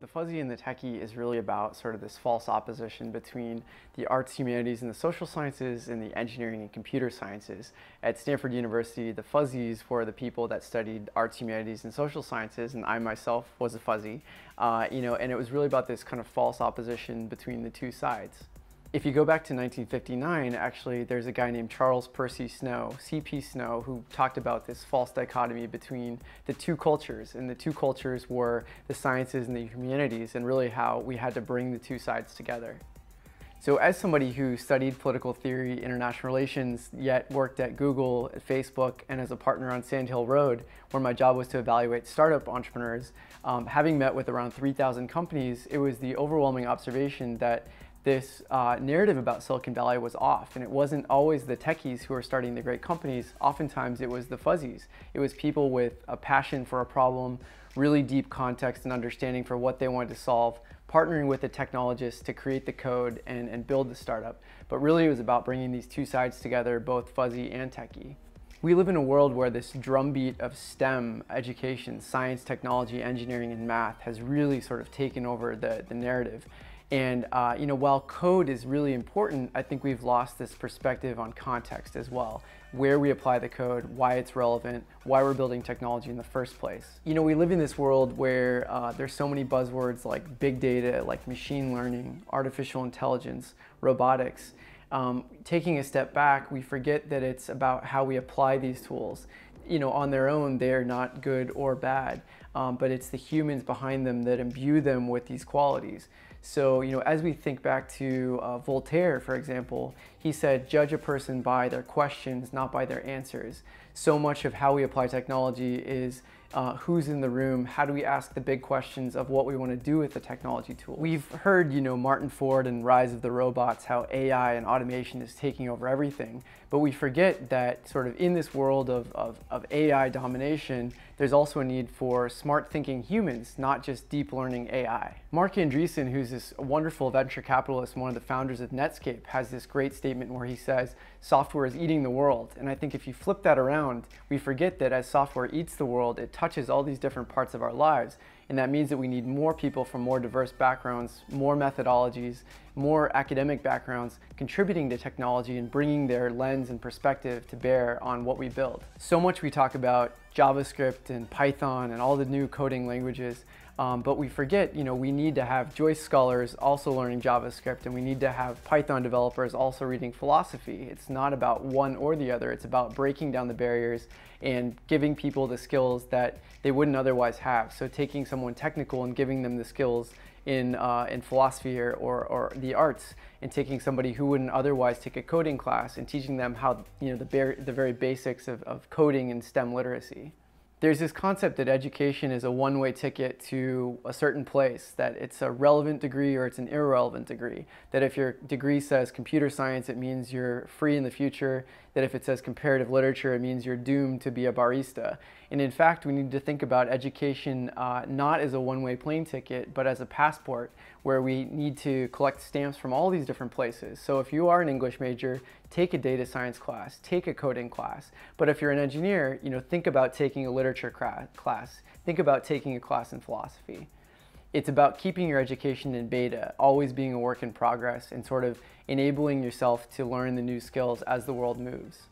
The fuzzy and the techie is really about sort of this false opposition between the arts, humanities, and the social sciences and the engineering and computer sciences. At Stanford University, the fuzzies were the people that studied arts, humanities, and social sciences, and I myself was a fuzzy. Uh, you know, and it was really about this kind of false opposition between the two sides. If you go back to 1959, actually, there's a guy named Charles Percy Snow, C.P. Snow, who talked about this false dichotomy between the two cultures. And the two cultures were the sciences and the humanities, and really how we had to bring the two sides together. So as somebody who studied political theory, international relations, yet worked at Google, at Facebook, and as a partner on Sand Hill Road, where my job was to evaluate startup entrepreneurs, um, having met with around 3,000 companies, it was the overwhelming observation that this uh, narrative about Silicon Valley was off. And it wasn't always the techies who were starting the great companies. Oftentimes it was the fuzzies. It was people with a passion for a problem, really deep context and understanding for what they wanted to solve, partnering with the technologists to create the code and, and build the startup. But really it was about bringing these two sides together, both fuzzy and techie. We live in a world where this drumbeat of STEM education, science, technology, engineering, and math has really sort of taken over the, the narrative. And uh, you know, while code is really important, I think we've lost this perspective on context as well. Where we apply the code, why it's relevant, why we're building technology in the first place. You know, we live in this world where uh, there's so many buzzwords like big data, like machine learning, artificial intelligence, robotics. Um, taking a step back, we forget that it's about how we apply these tools. You know, on their own, they're not good or bad, um, but it's the humans behind them that imbue them with these qualities. So, you know, as we think back to uh, Voltaire, for example, he said, judge a person by their questions, not by their answers. So much of how we apply technology is uh, who's in the room, how do we ask the big questions of what we want to do with the technology tool. We've heard, you know, Martin Ford and Rise of the Robots, how AI and automation is taking over everything, but we forget that sort of in this world of, of, of AI domination, there's also a need for smart thinking humans, not just deep learning AI. Marc Andreessen, who's this wonderful venture capitalist, one of the founders of Netscape, has this great statement where he says, software is eating the world. And I think if you flip that around, we forget that as software eats the world, it touches all these different parts of our lives. And that means that we need more people from more diverse backgrounds, more methodologies, more academic backgrounds contributing to technology and bringing their lens and perspective to bear on what we build. So much we talk about JavaScript and Python and all the new coding languages, um, but we forget, you know, we need to have Joyce scholars also learning JavaScript and we need to have Python developers also reading philosophy. It's not about one or the other. It's about breaking down the barriers and giving people the skills that they wouldn't otherwise have. So taking someone technical and giving them the skills in, uh, in philosophy or, or, or, the arts and taking somebody who wouldn't otherwise take a coding class and teaching them how, you know, the, the very basics of, of coding and STEM literacy there's this concept that education is a one-way ticket to a certain place, that it's a relevant degree or it's an irrelevant degree. That if your degree says computer science, it means you're free in the future. That if it says comparative literature, it means you're doomed to be a barista. And in fact, we need to think about education uh, not as a one-way plane ticket, but as a passport where we need to collect stamps from all these different places. So if you are an English major, take a data science class, take a coding class. But if you're an engineer, you know, think about taking a literature class, think about taking a class in philosophy. It's about keeping your education in beta, always being a work in progress, and sort of enabling yourself to learn the new skills as the world moves.